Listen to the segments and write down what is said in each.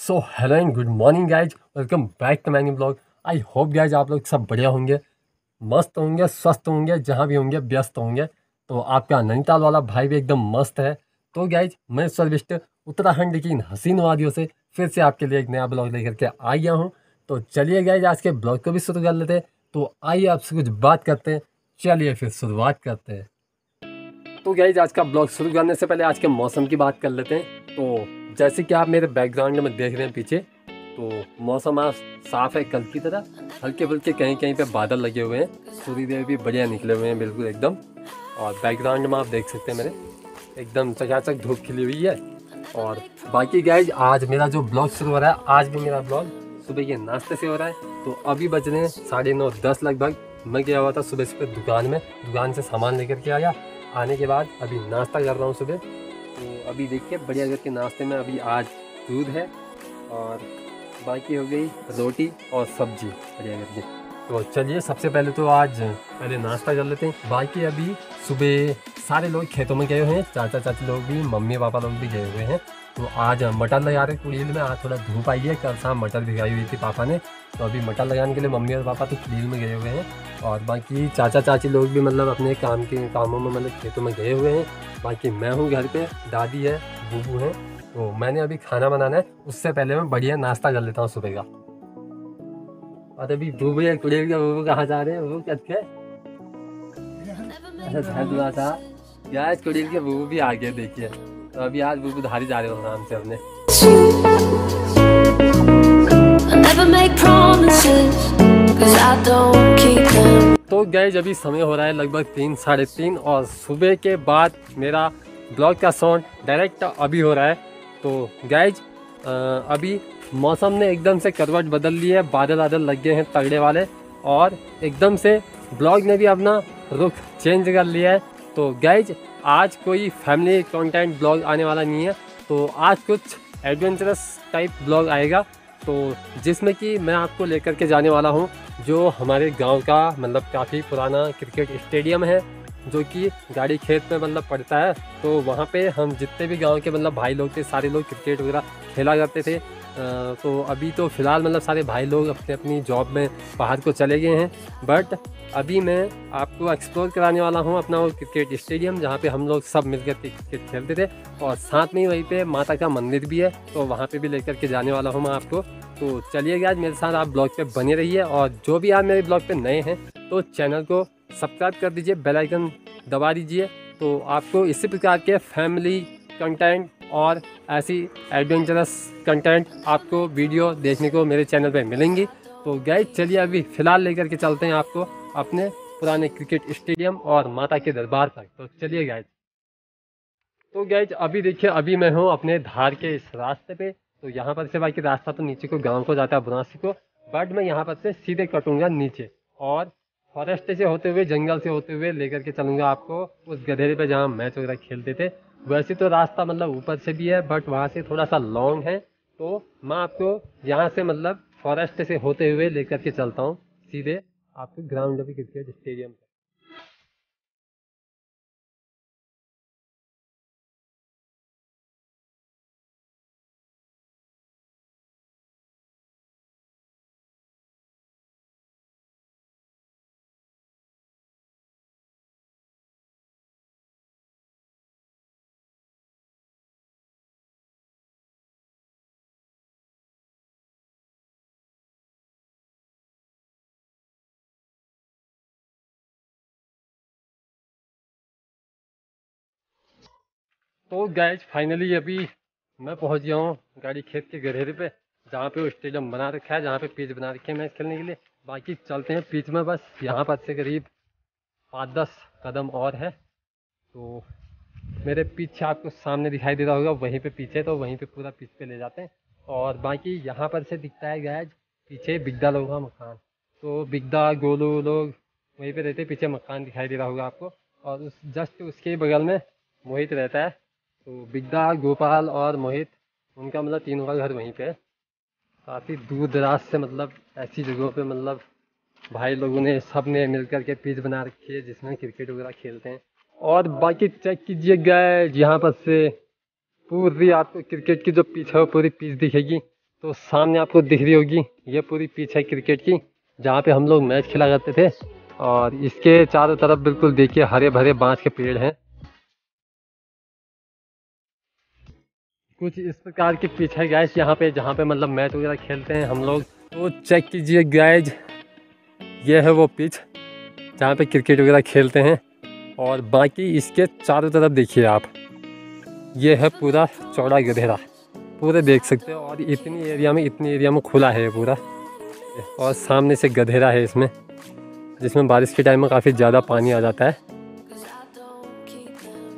So hello and good morning guys welcome back to many vlog I hope guys आप लोग सब बढ़िया होंगे, मस्त होंगे, स्वस्थ होंगे, जहाँ भी होंगे, व्यस्त होंगे। तो आपका नैनीताल वाला भाई भी एकदम मस्त है। तो गाइज़ मैं सर्विस्ट उत्तराखंड की इन हसीन वादियों से फिर से आपके लिए एक नया ब्लॉग लेकर के आ गया हूँ। तो चलिए गाइज़ आज के ब्लॉग को भी शुरू कर लेते हैं। तो आइए आपसे कुछ बात करते हैं। चलिए फिर शुरुआत करते हैं। तो गाइज़ आज का ब्लॉग शुरू करने से पहले आज के मौसम की बात कर लेते हैं। तो जैसे कि आप मेरे बैकग्राउंड में देख रहे हैं पीछे तो मौसम आज साफ़ है कल की तरह। हल्के फुल्के कहीं कहीं पे बादल लगे हुए हैं। सूर्य देव भी बढ़िया निकले हुए हैं बिल्कुल एकदम। और बैकग्राउंड में आप देख सकते हैं मेरे, एकदम चकाचक धूप खिली हुई है। और बाकी गाइज़ आज मेरा जो ब्लॉग शुरू हो रहा है, आज भी मेरा ब्लॉग सुबह के नाश्ते से हो रहा है। तो अभी बज रहे हैं साढ़े नौ, दस लगभग। मैं गया हुआ था सुबह सुबह दुकान में, दुकान से सामान लेकर के आया। आने के बाद अभी नाश्ता कर रहा हूँ सुबह। तो अभी देखिए, बढ़िया करके नाश्ते में अभी आज दूध है और बाकी हो गई रोटी और सब्ज़ी। बढ़िया करके। तो चलिए, सबसे पहले तो आज पहले नाश्ता कर लेते हैं। बाकी अभी सुबह सारे लोग खेतों में गए हुए हैं चाचा चाची लोग भी मम्मी पापा लोग भी गए हुए हैं। तो आज मटर लगा रहे कुड़ील में आज थोड़ा धूप आई है कल शाम मटर भिगाई हुई थी पापा ने। तो अभी मटर लगाने के लिए मम्मी और पापा तो कुड़ील में गए हुए हैं और बाकी चाचा चाची लोग भी मतलब अपने काम के कामों में मतलब खेतों में गए हुए हैं। बाकी मैं हूँ घर पे दादी है बूबू है। तो मैंने अभी खाना बनाना है उससे पहले मैं बढ़िया नाश्ता कर लेता हूँ सुबह का। और अभी बूबू या कुड़ील का बूबू कहाँ जा रहे हैं? बूबू कहते अच्छा था यार कुड़ील के बूबू भी आ गए देखिए। तो अभी आज बुबू धारी जा रहे हो आराम से अपने। तो गए अभी समय हो रहा है लगभग तीन साढ़े तीन और सुबह के बाद मेरा ब्लॉग का साउंड डायरेक्ट अभी हो रहा है। तो गैज अभी मौसम ने एकदम से करवट बदल ली है बादल बादल लग गए हैं तगड़े वाले और एकदम से ब्लॉग ने भी अपना रुख चेंज कर लिया है। तो गैज आज कोई फैमिली कंटेंट ब्लॉग आने वाला नहीं है तो आज कुछ एडवेंचरस टाइप ब्लॉग आएगा। तो जिसमें कि मैं आपको लेकर के जाने वाला हूँ, जो हमारे गाँव का मतलब काफ़ी पुराना क्रिकेट स्टेडियम है, जो कि गाड़ी खेत में मतलब पड़ता है। तो वहाँ पे हम जितने भी गाँव के मतलब भाई लोग थे, सारे लोग क्रिकेट वगैरह खेला करते थे। तो अभी तो फ़िलहाल मतलब सारे भाई लोग अपने अपनी जॉब में बाहर को चले गए हैं। बट अभी मैं आपको एक्सप्लोर कराने वाला हूँ अपना वो क्रिकेट स्टेडियम जहाँ पे हम लोग सब मिलकर क्रिकेट खेलते थे। और साथ में ही वहीं पे माता का मंदिर भी है तो वहाँ पे भी लेकर के जाने वाला हूँ मैं आपको। तो चलिए आज मेरे साथ आप ब्लॉग पे बने रहिए और जो भी आप मेरे ब्लॉग पे नए हैं तो चैनल को सब्सक्राइब कर दीजिए बेलाइकन दबा दीजिए। तो आपको इसी प्रकार के फैमिली कंटेंट और ऐसी एडवेंचरस कंटेंट आपको वीडियो देखने को मेरे चैनल पर मिलेंगी। तो गए चलिए अभी फ़िलहाल लेकर के चलते हैं आपको अपने पुराने क्रिकेट स्टेडियम और माता के दरबार तक तो चलिए गए तो गए अभी देखिए, अभी मैं हूँ अपने धार के इस रास्ते पे। तो यहाँ पर से बाकी रास्ता तो नीचे को गाँव को जाता है बुनासी को। बट मैं यहाँ पर से सीधे कटूँगा नीचे। और फॉरेस्ट से होते हुए, जंगल से होते हुए लेकर के चलूँगा आपको। उस गधेरे पे जहाँ मैच वगैरह खेलते थे, वैसे तो रास्ता मतलब ऊपर से भी है बट वहाँ से थोड़ा सा लॉन्ग है। तो मैं आपको यहाँ से मतलब फॉरेस्ट से होते हुए लेकर के चलता हूँ, सीधे आपके ग्राउंड अभी क्रिकेट स्टेडियम तो गैज फाइनली अभी मैं पहुँच गया हूँ गाड़ी खेत के गहरे पे, जहाँ पे वो स्टेडियम बना रखा है, जहाँ पे पिच बना रखे हैं मैच खेलने के लिए। बाकी चलते हैं पिच में बस, यहाँ पर से करीब पाँच दस कदम और है। तो मेरे पीछे आपको सामने दिखाई दे रहा होगा, वहीं पे पीछे तो वहीं पे पूरा पिच पे ले जाते हैं। और बाकी यहाँ पर से दिखता है गैज पीछे बिगदा लोग का मकान। तो बिगदा गोलू लोग, वहीं पे रहते पीछे मकान दिखाई दे रहा होगा आपको। और उस जस्ट उसके बगल में मोहित रहता है। तो बिगदा गोपाल और मोहित, उनका मतलब तीनों का घर वहीं पे काफ़ी दूर दराज से मतलब ऐसी जगहों पे मतलब भाई लोगों ने सबने मिल के पिच बना रखी है, जिसमें क्रिकेट वगैरह खेलते हैं। और बाकी चेक कीजिए गए यहाँ पर से पूरी आपको क्रिकेट की जो पिच है, वो पूरी पिच दिखेगी। तो सामने आपको दिख रही होगी, ये पूरी पीछे है क्रिकेट की, जहाँ पे हम लोग मैच खेला करते थे। और इसके चारों तरफ़ बिल्कुल देखिए, हरे भरे बाँस के पेड़ हैं। कुछ इस प्रकार के पिच है गैस यहाँ पे, जहाँ पे मतलब मैच वगैरह खेलते हैं हम लोग। तो चेक कीजिए गैज ये है वो पिच जहाँ पे क्रिकेट वगैरह खेलते हैं। और बाकी इसके चारों तरफ़ देखिए आप, ये है पूरा चौड़ा गधेरा, पूरे देख सकते हो। और इतनी एरिया में, इतनी एरिया में खुला है पूरा। और सामने से गधेरा है इसमें, जिसमें बारिश के टाइम में काफ़ी ज़्यादा पानी आ जाता है।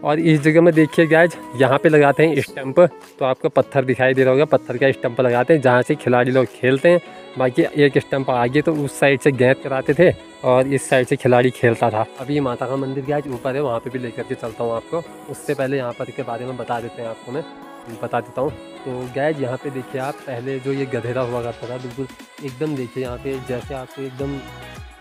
और इस जगह में देखिए गैज यहाँ पे लगाते हैं स्टंप तो आपको पत्थर दिखाई दे रहा होगा, पत्थर का स्टंप लगाते हैं, जहाँ से खिलाड़ी लोग खेलते हैं। बाकी एक स्टंप आगे तो उस साइड से गेंद कराते थे और इस साइड से खिलाड़ी खेलता था। अभी माता का मंदिर गैज ऊपर है, वहाँ पर भी लेकर के चलता हूँ आपको। उससे पहले यहाँ पर के बारे में बता देते हैं आपको मैं, बता देता हूँ। तो गैज यहाँ पे देखिए आप, पहले जो ये गधेरा हुआ करता था, बिल्कुल एकदम देखिए यहाँ पे जैसे आपको एकदम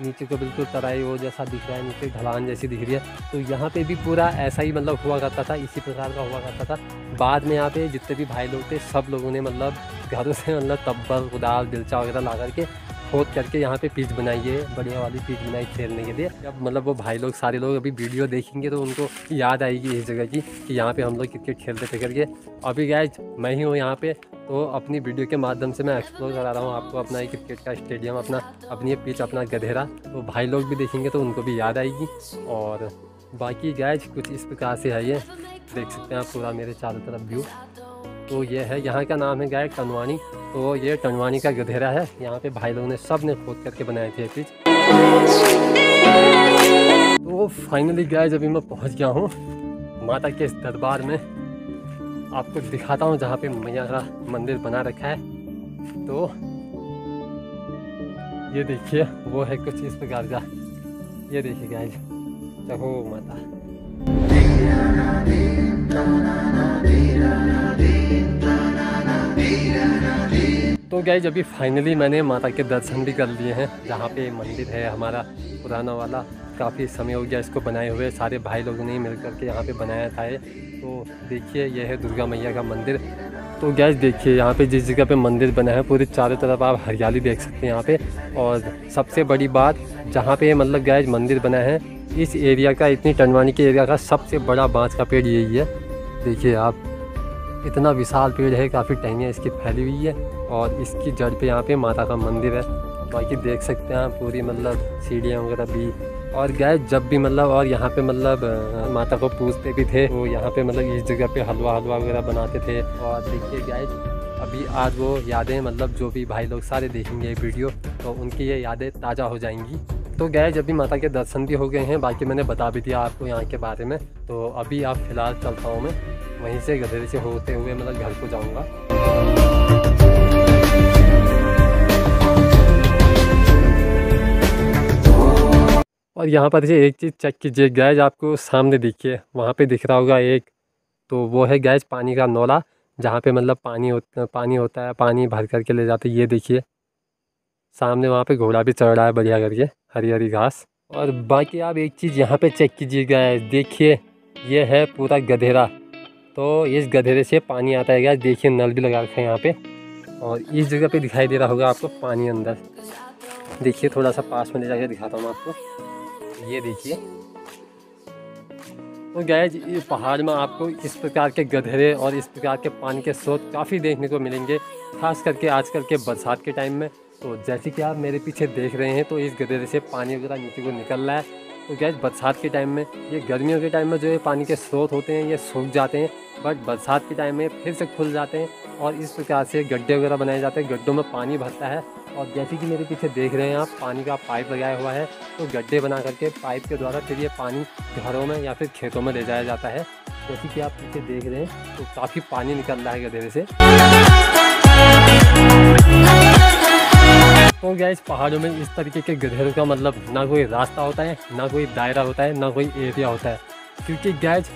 नीचे तो बिल्कुल तराई वो जैसा दिख रहा है, नीचे ढलान जैसी दिख रही है। तो यहाँ पे भी पूरा ऐसा ही मतलब हुआ करता था, इसी प्रकार का हुआ करता था। बाद में यहाँ पे जितने भी भाई लोग थे, सब लोगों ने मतलब घरों से मतलब तब्बल कुदाल दिलचा वगैरह ला करके खोद करके यहाँ पे पिच बनाई है बढ़िया वाली पिच बनाई खेलने के लिए। जब मतलब वो भाई लोग, सारे लोग अभी वीडियो देखेंगे तो उनको याद आएगी इस जगह की, कि यहाँ पे हम लोग क्रिकेट खेलते थे करके। अभी गैज मैं ही हूँ यहाँ पे तो अपनी वीडियो के माध्यम से मैं एक्सप्लोर करा रहा हूँ आपको अपना क्रिकेट का स्टेडियम अपना, अपनी पिच अपना गधेरा। तो भाई लोग भी देखेंगे तो उनको भी याद आएगी। और बाकी गैज कुछ इस प्रकार से है ये। देख सकते हैं आप पूरा मेरे चारों तरफ़ व्यू तो ये है, यहाँ का नाम है गाय टनवानी। तो ये टनवानी का गधेरा है। यहाँ पे भाई लोगों ने सबने खोद करके बनाए थे पिच तो फाइनली गाय जब मैं पहुँच गया हूँ माता के इस दरबार में। आपको दिखाता हूँ जहाँ पे मैया का मंदिर बना रखा है। तो ये देखिए, वो है कुछ इस प्रकार का। ये देखिए गाइज़ जहो माता। तो गए अभी फाइनली मैंने माता के दर्शन भी कर लिए हैं, जहाँ पे मंदिर है हमारा, पुराना वाला। काफ़ी समय हो गया इसको बनाए हुए, सारे भाई लोगों ने मिल करके यहाँ पे बनाया था ये। तो देखिए यह है दुर्गा मैया का मंदिर। तो गैस देखिए, यहाँ पे जिस जगह पे मंदिर बना है, पूरी चारों तरफ़ आप हरियाली देख सकते हैं यहाँ पे। और सबसे बड़ी बात, जहाँ पे मतलब गैस मंदिर बना है, इस एरिया का, इतनी टनवानी के एरिया का सबसे बड़ा बाँस का पेड़ यही है। देखिए आप, इतना विशाल पेड़ है, काफ़ी टहनियाँ इसकी फैली हुई है, और इसकी जड़ पे यहाँ पे माता का मंदिर है। बाकी देख सकते हैं पूरी मतलब सीढ़ियाँ वगैरह भी और गए, जब भी मतलब और यहाँ पे मतलब माता को पूजते भी थे, वो यहाँ पे मतलब इस जगह पे हलवा हलवा वगैरह बनाते थे। और देखिए गए अभी आज वो यादें मतलब जो भी भाई लोग सारे देखेंगे ये वीडियो तो उनकी ये यादें ताज़ा हो जाएँगी। तो गए जब भी माता के दर्शन भी हो गए हैं, बाकी मैंने बता भी दिया आपको यहाँ के बारे में तो अभी आप फ़िलहाल चलता हूँ मैं, वहीं से गधेरे से होते हुए मतलब घर को जाऊँगा। और यहाँ पर एक चीज़ चेक कीजिए गैज आपको सामने देखिए, वहाँ पे दिख रहा होगा एक तो वो है गैज पानी का नौला, जहाँ पे मतलब पानी होता पानी होता है, पानी भर करके ले जाते ये देखिए। सामने वहाँ पे घोड़ा भी चढ़ रहा है बढ़िया करके हरी हरी घास। और बाकी आप एक चीज़ यहाँ पे चेक कीजिएगा देखिए, ये है पूरा गधेरा। तो इस गधेरे से पानी आता है गैस, देखिए नल भी लगा रखा है यहाँ पर और इस जगह पे दिखाई दे रहा होगा आपको पानी अंदर। देखिए थोड़ा सा पास में ले जाकर दिखाता हूँ आपको। ये देखिए। तो गैज इस पहाड़ में आपको इस प्रकार के गधेरे और इस प्रकार के पानी के स्रोत काफ़ी देखने को मिलेंगे, खास करके आजकल के बरसात के टाइम में। तो जैसे कि आप मेरे पीछे देख रहे हैं तो इस गधेरे से पानी वगैरह नीचे को निकल रहा है। तो गैस बरसात के टाइम में, ये गर्मियों के टाइम में जो ये पानी के स्रोत होते हैं, ये सूख जाते हैं बट बरसात के टाइम में फिर से खुल जाते हैं और इस प्रकार से गड्ढे वगैरह बनाए जाते हैं। गड्ढों में पानी भरता है और जैसे कि मेरे पीछे देख रहे हैं आप, पानी का पाइप लगाया हुआ है तो गड्ढे बना करके पाइप के द्वारा फिर ये पानी घरों में या फिर खेतों में ले जाया जाता है। जैसे कि आप पीछे देख रहे हैं तो काफ़ी पानी निकल रहा है गधेरे से। तो गया इस पहाड़ों में इस तरीके के गधेरों का मतलब ना कोई रास्ता होता है, ना कोई दायरा होता है, ना कोई एरिया होता है? क्योंकि गैज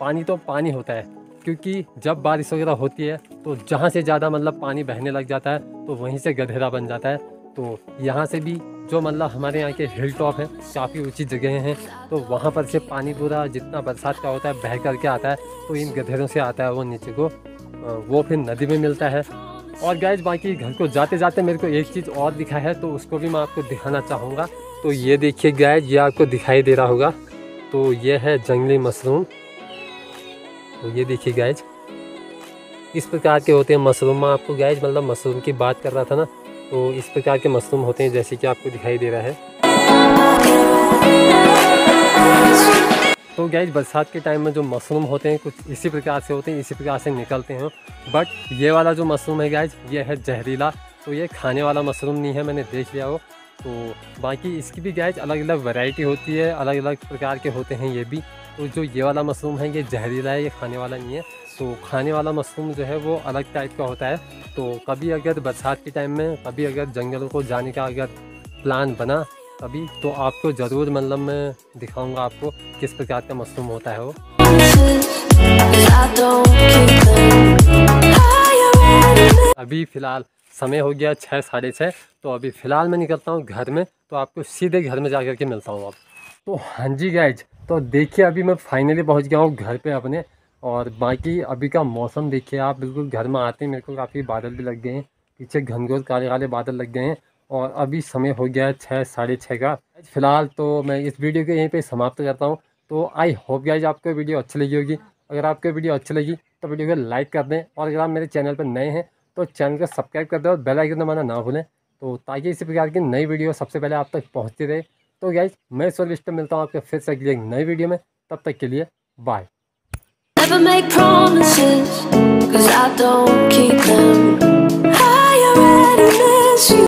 पानी तो पानी होता है। क्योंकि जब बारिश वगैरह होती है तो जहाँ से ज़्यादा मतलब पानी बहने लग जाता है तो वहीं से गधेरा बन जाता है। तो यहाँ से भी जो मतलब हमारे यहाँ के हिल टॉप हैं, काफ़ी ऊँची जगह हैं तो वहाँ पर से पानी पूरा जितना बरसात का होता है, बह करके आता है तो इन गधेरों से आता है वो नीचे को। वो फिर नदी में मिलता है। और गैज बाकी घर को जाते जाते मेरे को एक चीज़ और दिखा है तो उसको भी मैं आपको दिखाना चाहूँगा। तो ये देखिए गैज ये आपको दिखाई दे रहा होगा। तो ये है जंगली मशरूम। तो ये देखिए गैज इस प्रकार के होते हैं मशरूम। आपको गैज मतलब मशरूम की बात कर रहा था ना तो इस प्रकार के मशरूम होते हैं जैसे कि आपको दिखाई दे रहा है। तो गैज बरसात के टाइम में जो मशरूम होते हैं, कुछ इसी प्रकार से होते हैं, इसी प्रकार से निकलते हैं। बट ये वाला जो मशरूम है गैज ये है जहरीला तो ये खाने वाला मशरूम नहीं है, मैंने देख लिया हो। तो बाकी इसकी भी गैज अलग अलग वैरायटी होती है अलग अलग प्रकार के होते हैं ये भी। तो जो ये वाला मशरूम है, ये जहरीला है, ये खाने वाला नहीं है। तो खाने वाला मशरूम जो है, वो अलग टाइप का होता है। तो कभी अगर बरसात के टाइम में, कभी अगर जंगलों को जाने का अगर प्लान बना कभी तो आपको ज़रूर मतलब मैं दिखाऊँगा आपको किस प्रकार का मशरूम होता है वो। अभी फ़िलहाल समय हो गया छः, साढ़े छः। तो अभी फ़िलहाल मैं निकलता हूँ घर में तो आपको सीधे घर में जा कर के मिलता हूँ आप तो हाँ जी गाइज़ तो देखिए, अभी मैं फाइनली पहुँच गया हूँ घर पे अपने और बाकी अभी का मौसम देखिए, आप बिल्कुल घर में आते हैं, मेरे को काफ़ी बादल भी लग गए हैं। पीछे घनघोर काले काले बादल लग गए हैं और अभी समय हो गया है छः, साढ़े छः का। फ़िलहाल तो मैं इस वीडियो को यहीं पे समाप्त करता हूँ। तो आई होप गाइज़ आपको वीडियो अच्छी लगी होगी। अगर आपको वीडियो अच्छी लगी तो वीडियो को लाइक कर दें और अगर आप मेरे चैनल पर नए हैं तो चैनल को सब्सक्राइब कर दें और बेल आइकन दबाना ना भूलें। तो ताकि इसी प्रकार की नई वीडियो सबसे पहले आप तक पहुँचती रहे। तो गाइज़ मैं इस लिस्ट मिलता हूँ आपके फिर से अगली एक नई वीडियो में। तब तक के लिए बाय